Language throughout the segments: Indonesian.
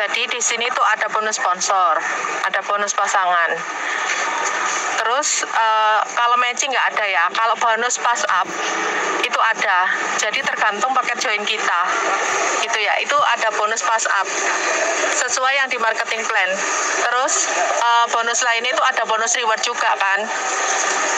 Jadi di sini tuh ada bonus sponsor, ada bonus pasangan. Terus uh, kalau matching nggak ada ya. Kalau bonus pass up itu ada. Jadi tergantung paket join kita. Gitu ya. Itu ada bonus pass up sesuai yang di marketing plan. Terus uh, bonus lain itu ada bonus reward juga kan.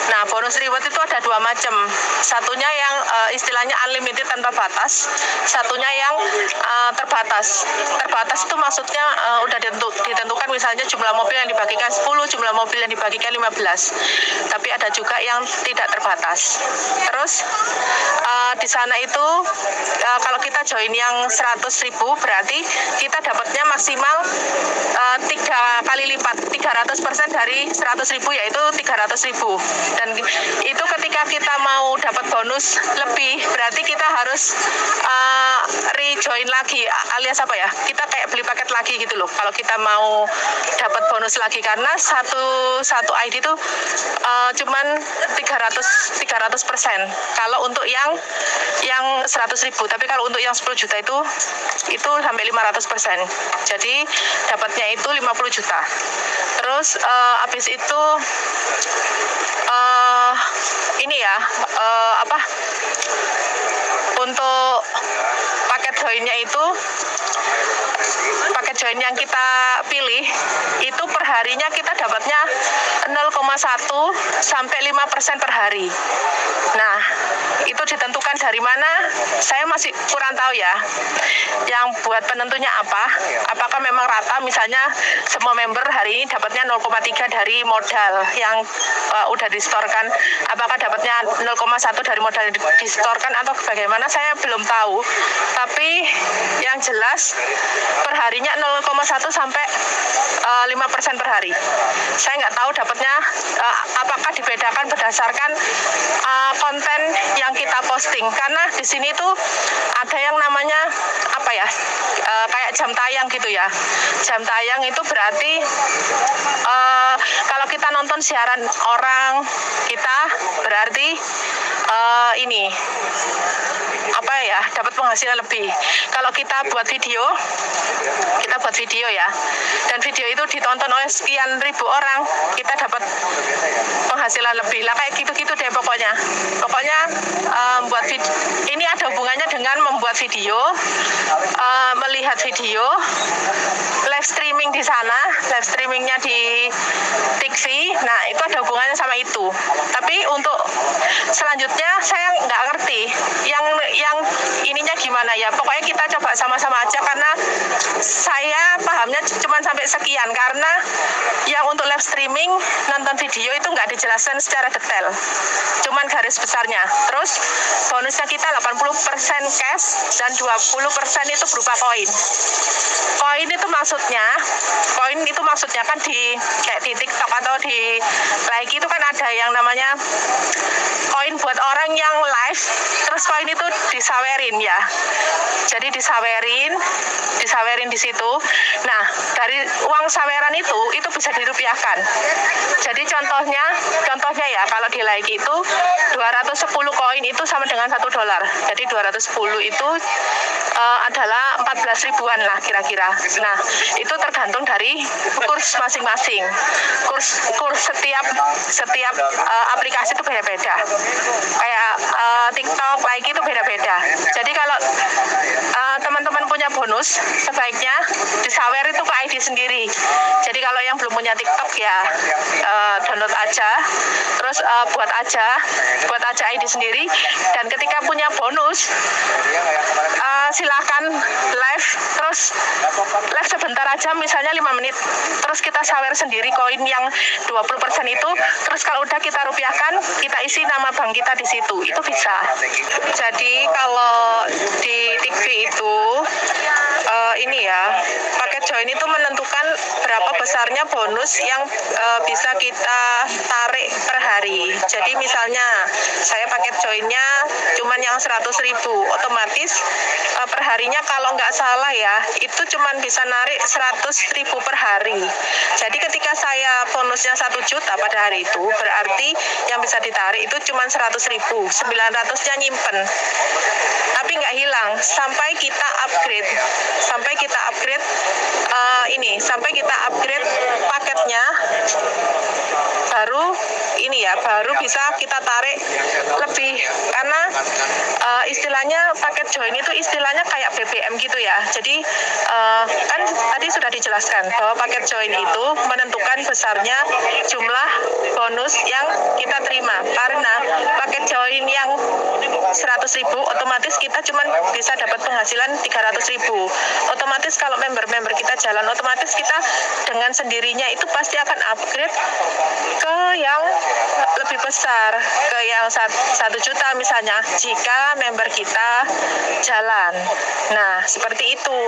Nah, bonus reward itu ada dua macam. Satunya yang uh, istilahnya unlimited tanpa batas, satunya yang uh, terbatas. Terbatas itu maksudnya uh, udah ditentukan misalnya jumlah mobil yang dibagikan 10, jumlah mobil yang dibagikan 15 tapi ada juga yang tidak terbatas. Terus uh, di sana itu uh, kalau kita join yang 100 ribu berarti kita dapatnya maksimal uh, tiga kali lipat 300 persen dari 100 ribu yaitu 300 ribu dan itu ketika kita mau dapat bonus lebih berarti kita harus uh, rejoin lagi alias apa ya? Kita kayak beli paket lagi gitu loh kalau kita mau dapat bonus lagi. Karena satu satu ID itu uh, cuman 300 300 persen. Kalau untuk yang yang 100 ribu tapi kalau untuk yang 10 juta itu itu sampai 500 persen. Jadi dapatnya itu 50 juta. Terus uh, habis itu uh, ini ya uh, apa untuk paket joinnya itu paket join yang kita pilih itu perharinya kita dapatnya 0,1 sampai 5 persen per hari. Nah, itu ditentukan dari mana? Saya masih kurang tahu ya. Yang buat penentunya apa? Apakah memang rata? Misalnya semua member hari ini dapatnya 0,3 dari modal yang uh, udah distorkan. Apakah dapatnya 0,1 dari modal yang distorkan atau bagaimana? Saya belum tahu. Tapi yang jelas perharinya 0,1 sampai uh, eh, 5 persen per hari. Saya nggak tahu dapatnya uh, apakah dibedakan berdasarkan uh, konten yang kita posting karena di sini tuh ada yang namanya apa ya uh, kayak jam tayang gitu ya. Jam tayang itu berarti uh, kalau kita nonton siaran orang kita berarti uh, ini apa ya dapat penghasilan lebih. Kalau kita buat video, kita buat video ya, dan video itu ditonton oleh sekian ribu orang, kita dapat penghasilan lebih. Lah kayak gitu-gitu deh pokoknya. Pokoknya um, buat video, ini ada hubungannya dengan membuat video, uh, melihat video, live streaming di sana, live streamingnya di TV. Nah itu ada hubungannya sama itu. Tapi untuk selanjutnya saya nggak ngerti yang yang ininya gimana ya. Pokoknya kita coba sama-sama aja karena saya pahamnya cuma sampai sekian. Karena yang untuk live streaming nonton video itu nggak dijelaskan secara detail. Cuman garis besarnya. Terus bonusnya kita 80% cash dan 20% itu berupa koin. Koin itu maksudnya koin itu maksudnya kan di kayak di TikTok atau di like itu kan ada yang namanya koin buat orang yang live terus koin itu disawerin ya. Jadi disawerin disawerin di situ. Nah dari uang saweran itu itu bisa dirupiahkan. Jadi contohnya contohnya ya kalau di like itu 210 koin itu sama dengan satu dolar. Jadi 210 itu uh, adalah 14 ribuan lah kira-kira. Nah itu tergantung dari kurs masing-masing. Kurs kurs setiap setiap uh, aplikasi itu beda-beda. Kayak uh, TikTok like itu beda-beda. Jadi kalau uh, teman-teman punya bonus sebaiknya disawer itu ke ID sendiri. Jadi kalau yang belum punya TikTok ya uh, download aja. Terus uh, buat aja buat aja ID sendiri. Dan ketika punya bonus uh, silahkan terus live sebentar aja misalnya 5 menit. Terus kita sawer sendiri koin yang 20% itu. Terus kalau udah kita rupiahkan kita isi nama bank kita di situ. Itu bisa. Jadi kalau di TV itu uh, ini ya paket join itu menentukan berapa besarnya bonus yang uh, bisa kita tarik hari. Jadi misalnya saya paket joinnya cuman yang 100 ribu otomatis uh, perharinya kalau nggak salah ya itu cuman bisa narik 100 ribu per hari. Jadi ketika saya bonusnya satu juta pada hari itu berarti yang bisa ditarik itu cuman 100 ribu 900 nya nyimpen. Tapi nggak hilang. Sampai kita upgrade sampai kita upgrade uh, sampai kita upgrade paketnya baru ini ya baru bisa kita tarik lebih. Karena uh, istilahnya paket join itu istilahnya kayak BBM gitu ya. Jadi uh, kan tadi sudah dijelaskan bahwa paket join itu menentukan besarnya jumlah bonus yang kita terima. Karena paket join yang 100 ribu otomatis kita cuma bisa dapat penghasilan 300 ribu. Otomatis kalau member-member kita jalan otomatis kita dengan sendirinya itu pasti akan upgrade ke yang lebih besar ke yang satu juta misalnya jika member kita jalan. Nah seperti itu